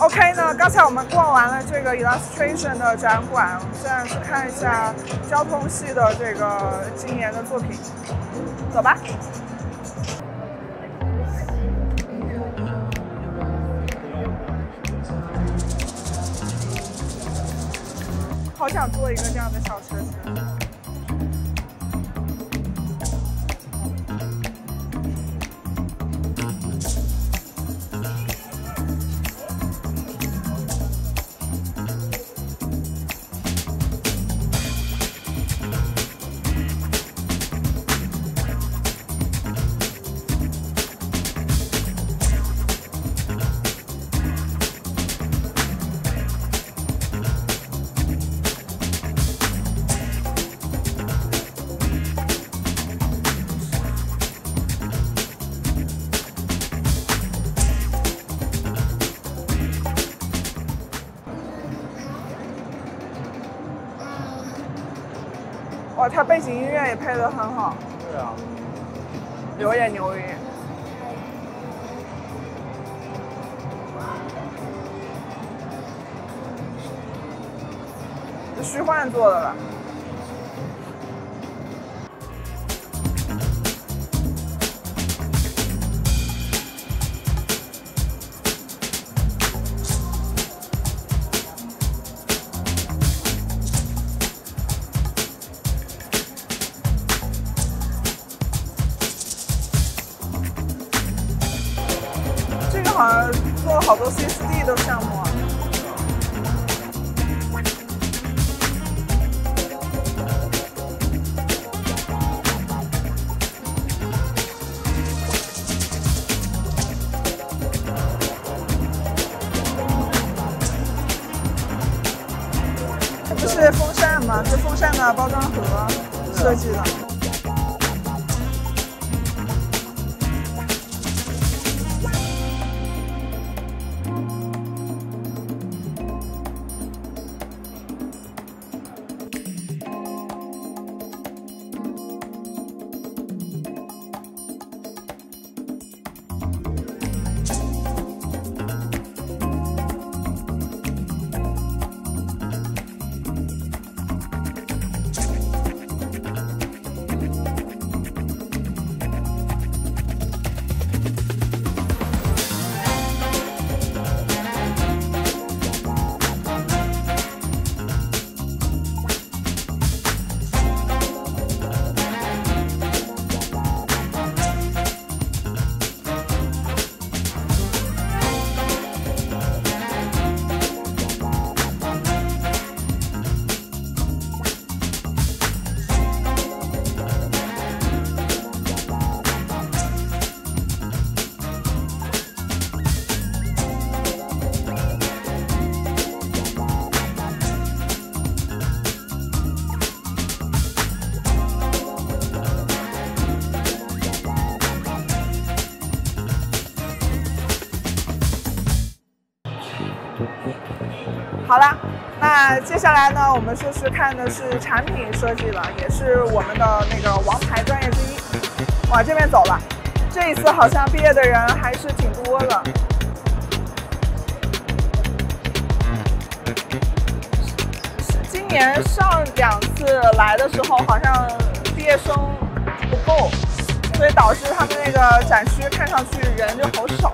OK 呢，刚才我们逛完了这个 illustration 的展馆，我们现在去看一下交通系的这个今年的作品，走吧。好想坐一个这样的小车哇，它背景音乐也配得很好。对啊，有点牛逼。是虚幻做的吧？好多 CSD 的项目啊。这不是风扇吗？这风扇的包装盒设计的。好啦，那接下来呢，我们就是看的是产品设计了，也是我们的那个王牌专业之一，往这边走了。这一次好像毕业的人还是挺多的。今年上两次来的时候，好像毕业生不够，所以导致他们那个展区看上去人就好少。